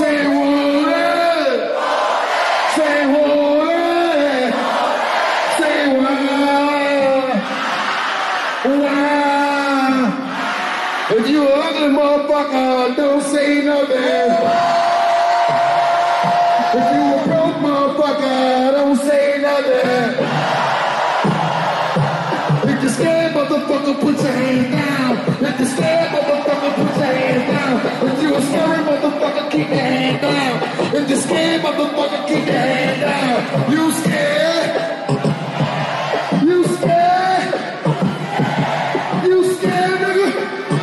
Say what? Say what? Say what? What? If you a ugly motherfucker, don't say nothing. If you a broke motherfucker, don't say nothing. If you a scary motherfucker, keep your hand down. If you scared motherfucker, keep your hand down. You scared? You scared? You scared, nigga?